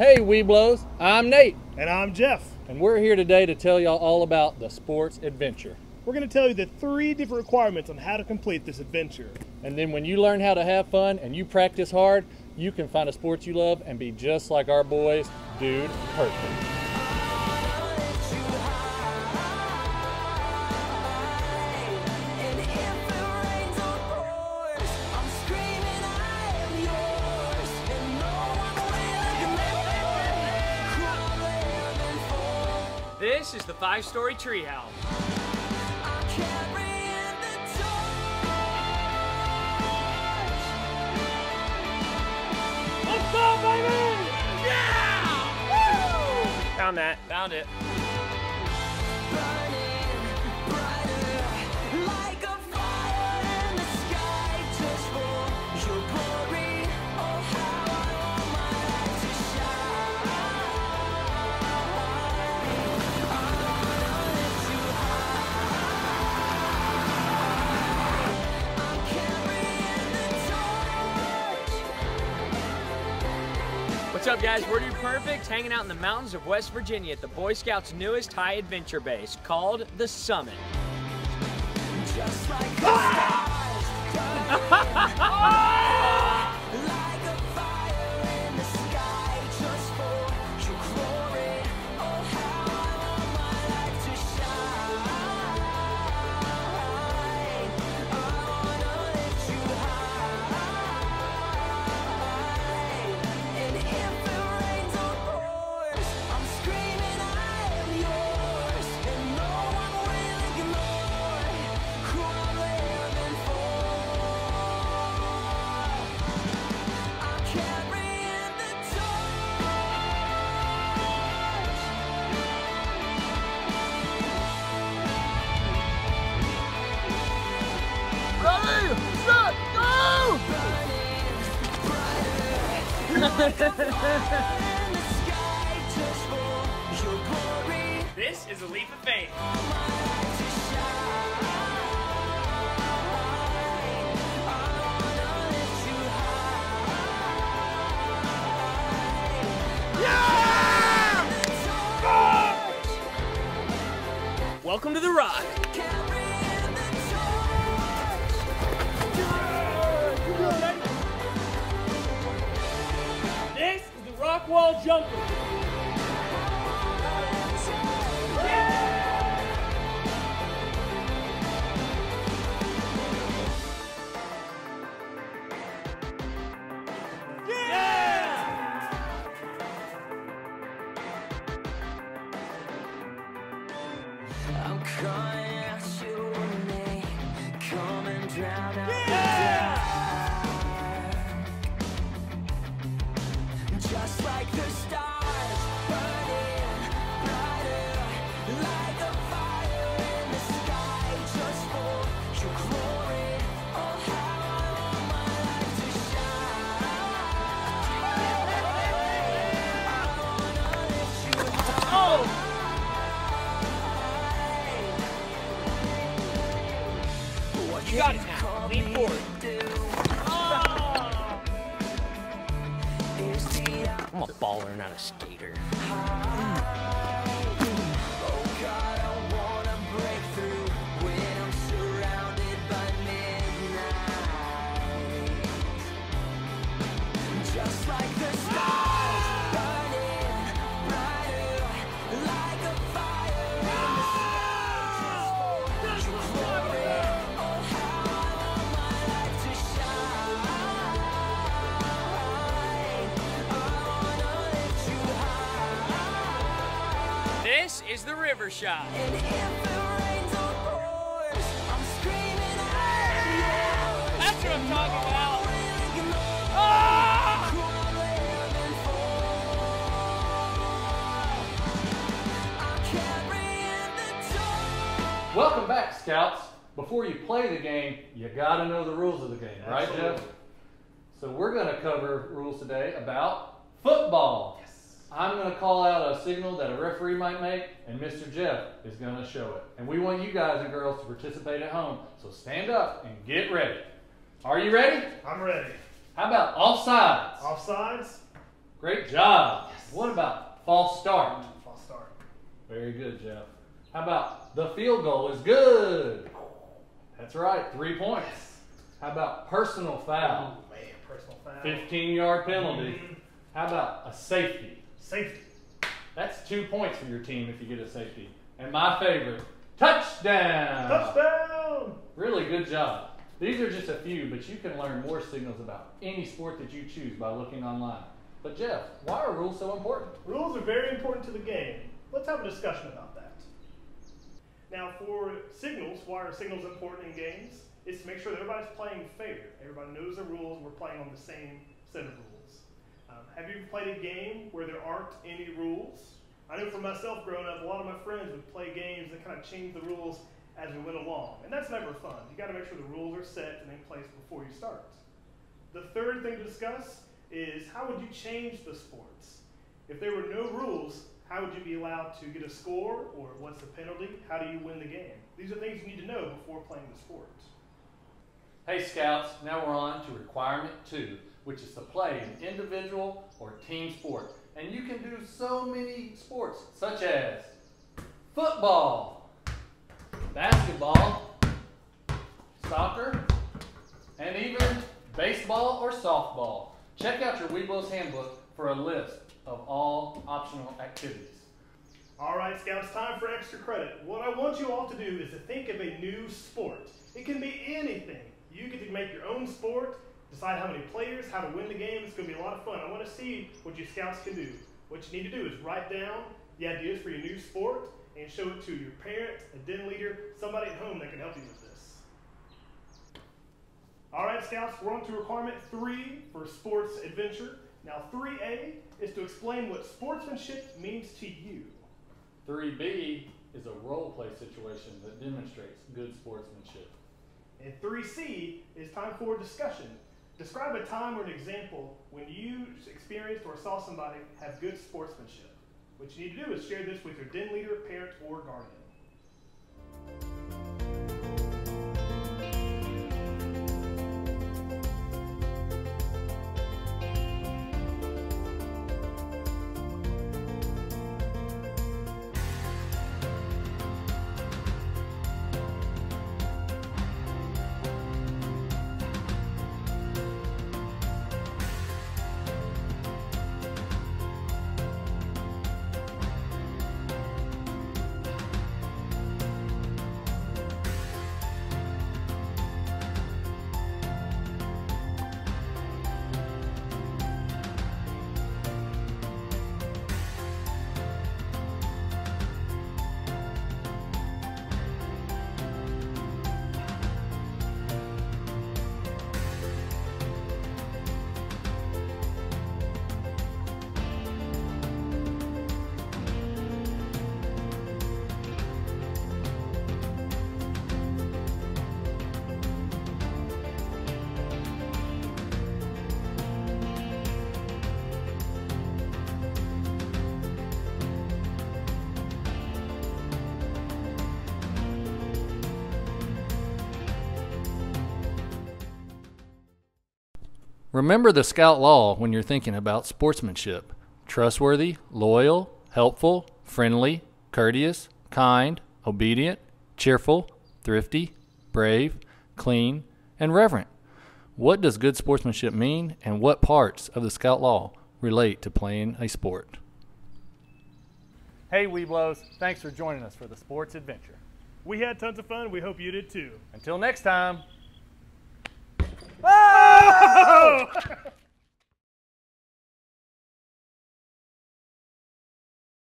Hey, Webelos, I'm Nate, And I'm Jeff. and we're here today to tell y'all all about the sports adventure. We're going to tell you the three different requirements on how to complete this adventure. And then when you learn how to have fun and you practice hard, you can find a sport you love and be just like our boys, Dude Perfect. This is the five story treehouse. Let's go, baby! Found that. Found it. What's up, guys? We're Dude Perfect, hanging out in the mountains of West Virginia at the Boy Scouts' newest high adventure base called the Summit. This is a leap of faith. Welcome to the rock. Rock wall jumper. I'm calling out your name, come and drown out the I'm a baller, not a skater. Hmm. I'm screaming out. That's what I'm talking about. Ah! Welcome back, Scouts. Before you play the game, you gotta know the rules of the game, right, Jeff? So we're gonna cover rules today about football. I'm gonna call out a signal that a referee might make, and Mr. Jeff is gonna show it. And we want you guys and girls to participate at home. So stand up and get ready. Are you ready? I'm ready. How about offsides? Offsides? Great job. What about false start? False start. Very good, Jeff. How about the field goal is good? That's right, three points. How about personal foul? Oh, man, personal foul. 15 yard penalty. Mhm. How about a safety? Safety. That's two points for your team if you get a safety. And my favorite, touchdown! Touchdown! Really good job. These are just a few, but you can learn more signals about any sport that you choose by looking online. But Jeff, why are rules so important? Rules are very important to the game. Let's have a discussion about that. Now, for signals, why are signals important in games? It's to make sure that everybody's playing fair. Everybody knows the rules, we're playing on the same set of rules. Um, have you ever played a game where there aren't any rules? I know for myself growing up, a lot of my friends would play games that kind of change the rules as we went along, and that's never fun. You got to make sure the rules are set and in place before you start. The third thing to discuss is how would you change the sports? If there were no rules, how would you be allowed to get a score or what's the penalty? How do you win the game? These are things you need to know before playing the sport. Hey Scouts, now we're on to requirement two, which is to play an individual or team sport. And you can do so many sports, such as football, basketball, soccer, and even baseball or softball. Check out your Webelos handbook for a list of all optional activities. All right, Scouts, time for extra credit. What I want you all to do is to think of a new sport. It can be anything. To make your own sport, decide how many players, how to win the game. It's going to be a lot of fun. I want to see what you Scouts can do. What you need to do is write down the ideas for your new sport and show it to your parent, a den leader, somebody at home that can help you with this. All right, Scouts, we're on to requirement three for sports adventure. Now, 3A is to explain what sportsmanship means to you. 3B is a role play situation that demonstrates good sportsmanship. And 3C is time for discussion. Describe a time or an example when you experienced or saw somebody have good sportsmanship. What you need to do is share this with your den leader, parent, or guardian. Remember the Scout Law when you're thinking about sportsmanship trustworthy, loyal, helpful, friendly, courteous, kind, obedient, cheerful, thrifty, brave, clean, and reverent. What does good sportsmanship mean, and what parts of the Scout Law relate to playing a sport? Hey, Webelos, thanks for joining us for the sports adventure. We had tons of fun. We hope you did too. Until next time. Oh!